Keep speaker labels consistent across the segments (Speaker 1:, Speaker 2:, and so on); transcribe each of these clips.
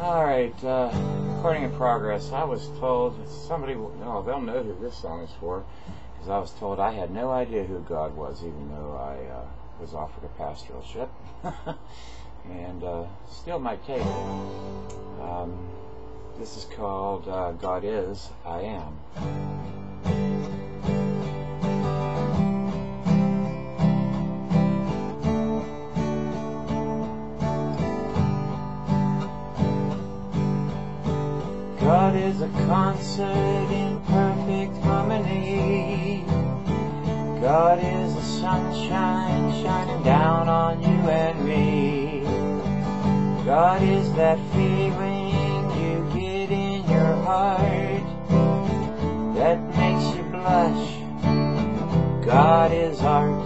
Speaker 1: All right, uh, recording in progress. I was told somebody, oh, they'll know who this song is for, because I was told I had no idea who God was, even though I uh, was offered a pastoralship, and uh, still might take. Um, this is called uh, God Is, I Am. God is a concert in perfect harmony. God is the sunshine shining down on you and me. God is that feeling you get in your heart that makes you blush. God is art.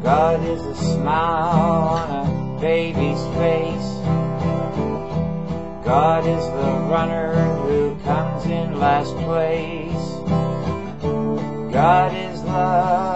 Speaker 1: God is a smile on a baby's face. God is the runner who comes in last place. God is love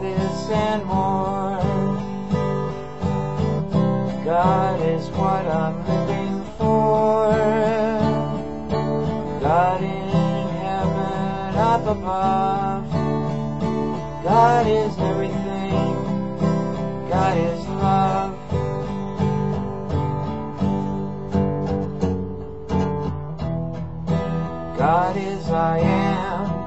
Speaker 1: this and more. God is what I'm living for. God in heaven up above. God is everything. God is love. God is I am.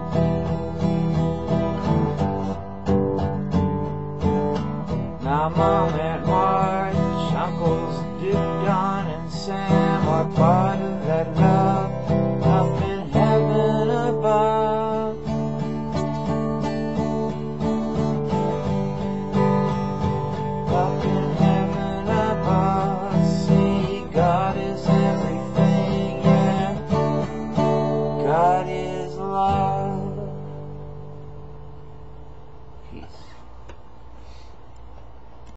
Speaker 1: Now Mom and Marge, Uncles Dick, Don, and Sam are part of that love.